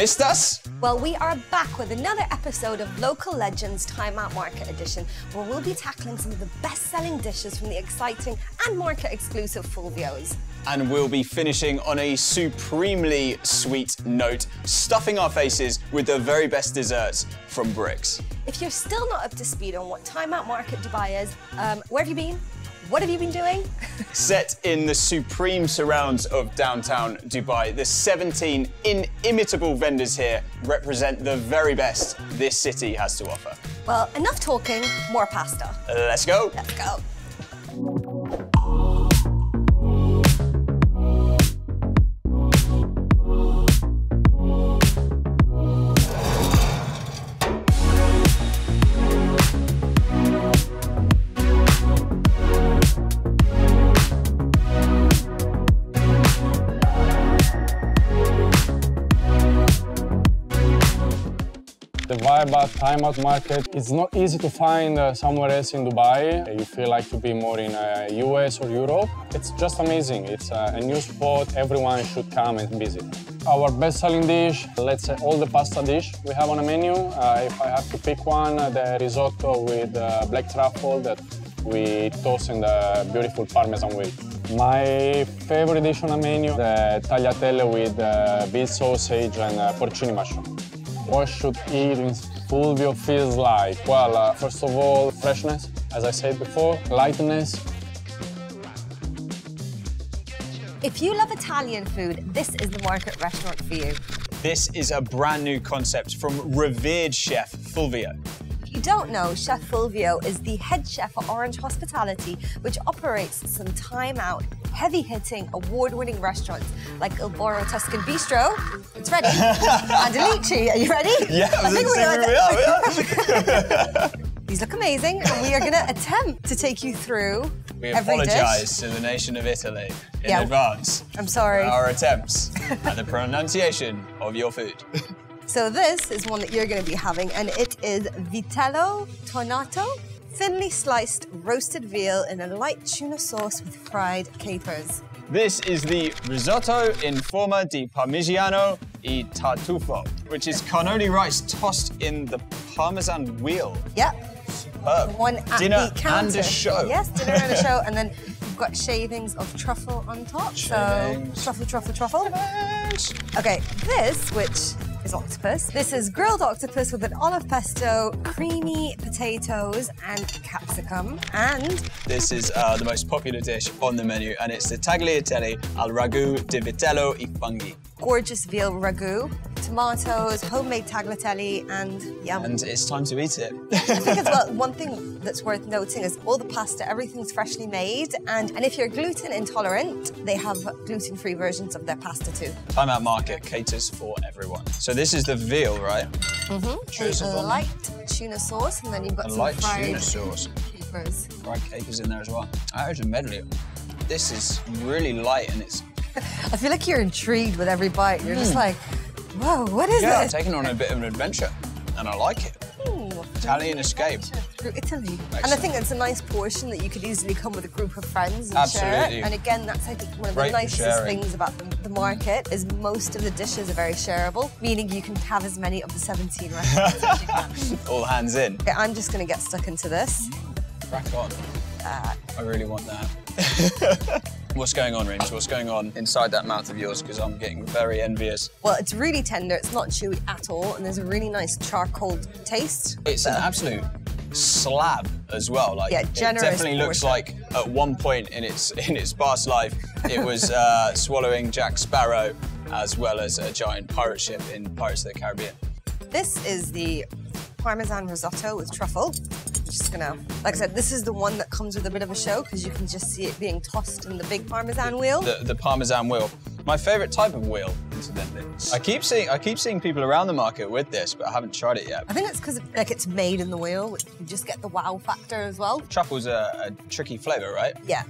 Missed us? Well, we are back with another episode of Local Legends Time Out Market Edition, where we'll be tackling some of the best selling dishes from the exciting and market exclusive Fulvio's. And we'll be finishing on a supremely sweet note, stuffing our faces with the very best desserts from Brix. If you're still not up to speed on what Time Out Market Dubai is, um, where have you been? What have you been doing? Set in the supreme surrounds of downtown Dubai, the 17 inimitable vendors here represent the very best this city has to offer. Well, enough talking, more pasta. Let's go. Let's go. Vibe at Time Out Market, it's not easy to find uh, somewhere else in Dubai. You feel like to be more in uh, US or Europe. It's just amazing. It's uh, a new spot. Everyone should come and visit. Our best-selling dish, let's say all the pasta dish we have on the menu. Uh, if I have to pick one, uh, the risotto with uh, black truffle that we toast in the beautiful Parmesan way. My favorite dish on the menu, the tagliatelle with uh, beef sausage and uh, porcini mushroom. What should eat in Fulvio feels like? Well, uh, first of all, freshness, as I said before, lightness. If you love Italian food, this is the market restaurant for you. This is a brand new concept from revered chef Fulvio. If you don't know, Chef Fulvio is the head chef at Orange Hospitality, which operates some time out, heavy hitting, award winning restaurants like Il Borro Tuscan Bistro. It's ready. and Alici, are you ready? Yeah, I think we are. we are, we are. These look amazing, and we are going to attempt to take you through We every apologise dish. to the nation of Italy in Yeah. advance I'm sorry. for our attempts at the pronunciation of your food. So this is one that you're going to be having, and it is vitello tonnato, thinly sliced roasted veal in a light tuna sauce with fried capers. This is the risotto in forma di parmigiano e tartufo, which is carnaroli rice tossed in the parmesan wheel. Yep. Superb. One at Dinner the counter. and a show. Yes, dinner and a show, and then you've got shavings of truffle on top. Shavings. So truffle, truffle, truffle. Okay, this, which is octopus. This is grilled octopus with an olive pesto, creamy potatoes, and capsicum. And This is uh, the most popular dish on the menu, and it's the tagliatelle al ragu di vitello e funghi. gorgeous veal ragu, tomatoes, homemade tagliatelle, and yum. And it's time to eat it. I think as well, one thing that's worth noting is all the pasta, everything's freshly made. And, and if you're gluten intolerant, they have gluten free versions of their pasta too. Time Out Market caters for everyone. So this is the veal, right? Mm-hmm. A light tuna sauce, and then you've got A some light fried tuna sauce. capers. Fried capers in there as well. That is a medley. This is really light and it's I feel like you're intrigued with every bite. You're just like, whoa, what is yeah, this? taking on a bit of an adventure, and I like it. Ooh, Italian escape. through Italy. And I think it's a nice portion that you could easily come with a group of friends and Absolutely. share. And again, that's I think one of the Great for nicest things about the, the market is most of the dishes are very shareable, meaning you can have as many of the 17 restaurants as you can. All hands in. Okay, I'm just going to get stuck into this. Crack on. Uh, I really want that. What's going on, Reams? What's going on inside that mouth of yours? Because I'm getting very envious. Well, it's really tender. It's not chewy at all, and there's a really nice charcoal taste. It's an absolute slab as well. Like Yeah, it generous definitely looks portion. like at one point in its in its past life, it was uh, swallowing Jack Sparrow as well as a giant pirate ship in Pirates of the Caribbean. This is the Parmesan risotto with truffle. I'm Just gonna, like I said, this is the one that comes with a bit of a show because you can just see it being tossed in the big Parmesan wheel. The, the Parmesan wheel. My favourite type of wheel, incidentally. I keep seeing I keep seeing people around the market with this, but I haven't tried it yet. I think it's because like it's made in the wheel, which you just get the wow factor as well. Truffle's a, a tricky flavour, right? Yeah,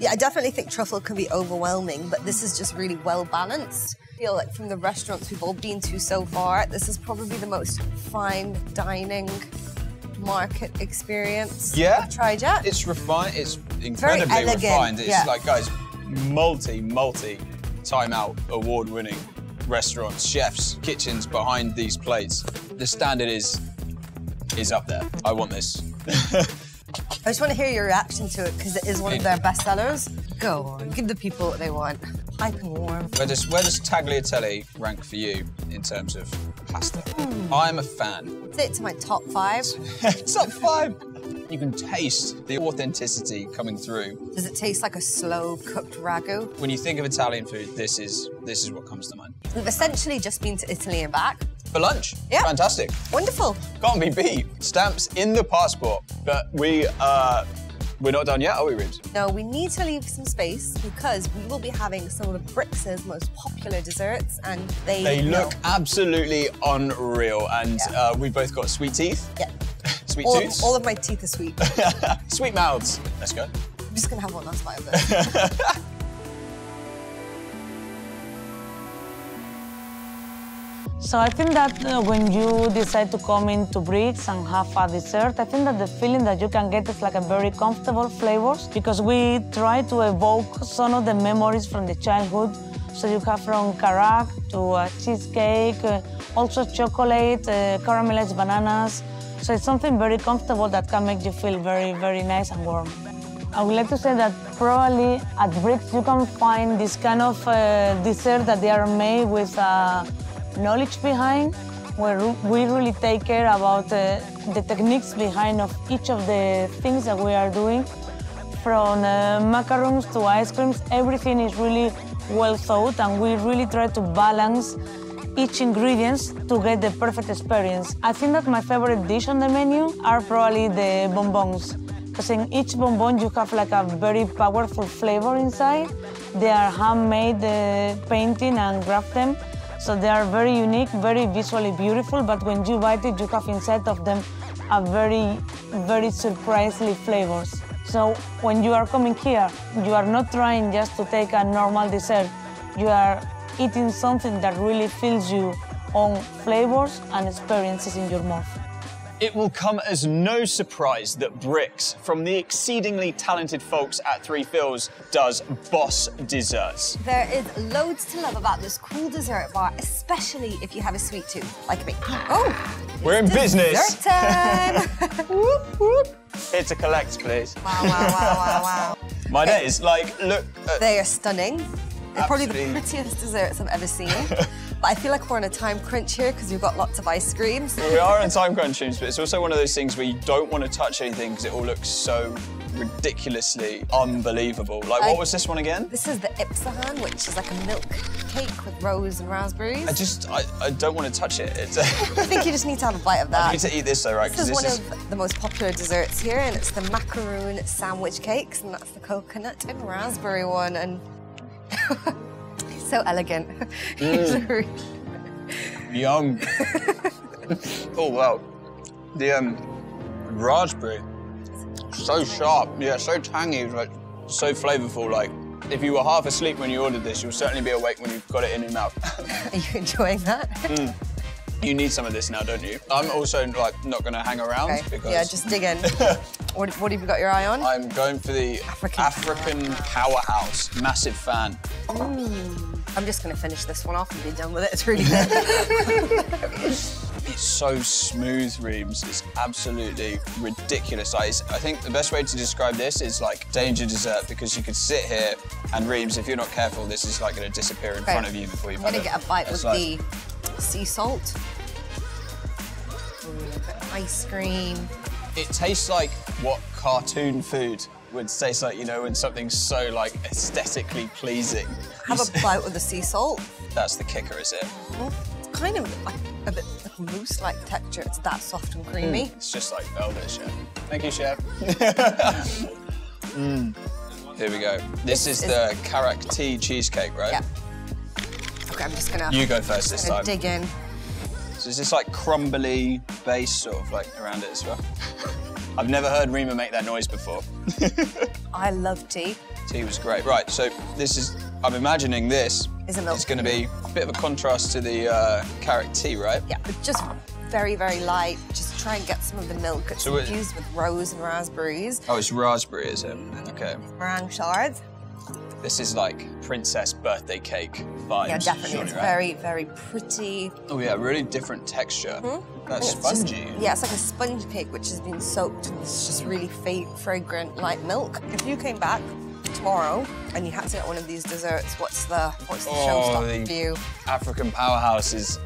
yeah, I definitely think truffle can be overwhelming, but this is just really well balanced. I feel like from the restaurants we've all been to so far, this is probably the most fine dining market experience Yeah. I've tried yet. It's refined. It's incredibly elegant, refined. It's yeah. like guys, multi, multi timeout award-winning restaurants, chefs, kitchens behind these plates. The standard is is up there. I want this. I just want to hear your reaction to it because it is one of their best sellers. Go on, give the people what they want. Piping warm. Where does where does tagliatelle rank for you in terms of pasta? I'm a fan. Say it to my top five. Top five. You can taste the authenticity coming through. Does it taste like a slow cooked ragu? When you think of Italian food, this is this is what comes to mind. We've essentially just been to Italy and back. For lunch, Yeah. fantastic. Wonderful. Can't be beat. Stamps in the passport. But we uh we're not done yet, are we, Ribs? No, we need to leave some space because we will be having some of Brix's most popular desserts and they, They know. look absolutely unreal, and Yeah. uh, we've both got sweet teeth, Yeah. sweet All, tooths, all of my teeth are sweet. sweet mouths. Let's go. I'm just gonna have one last bite of this. So I think that uh, when you decide to come into Brix and have a dessert, I think that the feeling that you can get is like a very comfortable flavors because we try to evoke some of the memories from the childhood. So you have from karak to uh, cheesecake, uh, also chocolate, uh, caramelized bananas. So it's something very comfortable that can make you feel very, very nice and warm. I would like to say that probably at Brix you can find this kind of uh, dessert that they are made with uh, knowledge behind, where we really take care about uh, the techniques behind of each of the things that we are doing. From uh, macarons to ice creams, everything is really well thought, and we really try to balance each ingredients to get the perfect experience. I think that my favorite dish on the menu are probably the bonbons. Because in each bonbon you have like a very powerful flavor inside. They are handmade uh, painting and craft them. So they are very unique, very visually beautiful, but when you bite it, you have inside of them a very, very surprisingly flavors. So when you are coming here, you are not trying just to take a normal dessert. You are eating something that really fills you on flavors and experiences in your mouth. It will come as no surprise that Brix, from the exceedingly talented folks at Three Fils, does boss desserts. There is loads to love about this cool dessert bar, especially if you have a sweet tooth like me. Oh, We're in business. dessert time! whoop, whoop. Here to collect, please. Wow, wow, wow, wow, wow. My days, like, look. They are stunning. They're probably the prettiest desserts I've ever seen. but I feel like we're on a time crunch here because we've got lots of ice creams. we are on time crunches, but it's also one of those things where you don't want to touch anything because it all looks so ridiculously unbelievable. Like, I- what was this one again? This is the Ispahan, which is like a milk cake with rose and raspberries. I just, I, I don't want to touch it. It's, I think you just need to have a bite of that. I need to eat this though, right? This is Because one of the most popular desserts here, and it's the macaroon sandwich cakes, and that's the coconut and raspberry one, and so elegant. Mm. Yum. oh wow. The um raspberry. So sharp. Yeah, so tangy, like so flavorful. Like if you were half asleep when you ordered this, you'll certainly be awake when you've got it in your mouth. Are you enjoying that? you need some of this now, don't you? I'm also like not gonna hang around Okay. because Yeah, just dig in. what, what have you got your eye on? I'm going for the African African powerhouse. Massive fan. I'm just going to finish this one off and be done with it. It's really good. It's so smooth, Reams. It's absolutely ridiculous. I, I think the best way to describe this is like danger dessert because you could sit here and Reams, if you're not careful, this is like going to disappear in Okay. front of you before you've I'm going to get a bite with the sea salt. Ooh, a bit of ice cream. It tastes like what cartoon food would taste like, you know, when something's so like aesthetically pleasing. Have a bite with the sea salt. That's the kicker, is it? It's kind of like a bit like mousse-like texture. It's that soft and creamy. It's just like velvet, chef. Thank you, chef. Mm. Here we go. This, is, is- the Karak tea cheesecake, right? Yeah. Okay, I'm just gonna, You go first this gonna time. dig in. So is this like crumbly base sort of like around it as well? I've never heard Rima make that noise before. I love tea. Tea was great. Right, so this is, I'm imagining this Is a milk is going to be a bit of a contrast to the uh, karak tea, right? Yeah, but just very, very light. Just try and get some of the milk. It's So it- infused with rose and raspberries, Oh, it's raspberry, is it? Okay. meringue shards. This is like princess birthday cake vibes. Yeah, definitely. surely, It's right? very, very pretty. Oh yeah, really different texture. That's And it's just- spongy. yeah, it's like a sponge cake which has been soaked in this just really fa- fragrant light milk. If you came back tomorrow and you had to get one of these desserts, what's the what's the Oh, showstopper for you? African powerhouse is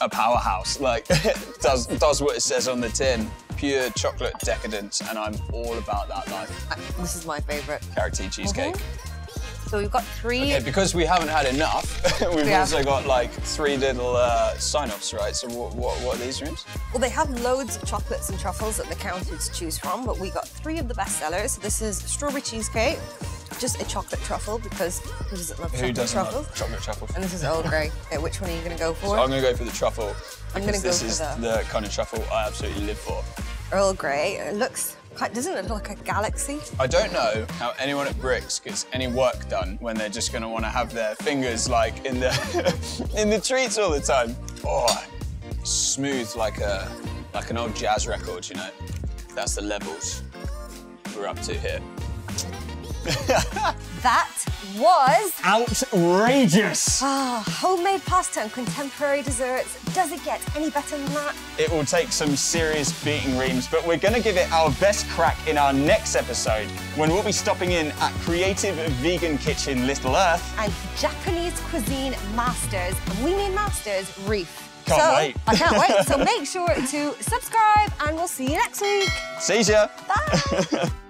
a powerhouse. Like does does what it says on the tin. Pure chocolate decadence, and I'm all about that life. Uh, This is my favorite. Karak tea cheesecake. So we've got three. Okay, because we haven't had enough, we've Yeah. also got like three little uh, sign-offs, right? So what, what, what are these rooms? Well, they have loads of chocolates and truffles at the counter to choose from, but we got three of the best sellers. This is strawberry cheesecake, just a chocolate truffle because who doesn't love Who chocolate doesn't truffles? love chocolate truffles? And this is Earl Grey. Okay, which one are you going to go for? So I'm gonna go for the truffle. I'm gonna because go this for is the- the kind of truffle I absolutely live for. Earl Grey. It looks, quite- doesn't it look like a galaxy? I don't know how anyone at Brix gets any work done when they're just gonna want to have their fingers like in the in the treats all the time. Oh, smooth like a like an old jazz record, you know. That's the levels we're up to here. That was Outrageous! ah, homemade pasta and contemporary desserts. Does it get any better than that? It will take some serious beating reams, but we're gonna give it our best crack in our next episode when we'll be stopping in at Creative Vegan Kitchen Little Earth. And Japanese cuisine masters. And we mean masters, Reef. Can't so, wait. I can't wait. So make sure to subscribe and we'll see you next week. See ya! Bye.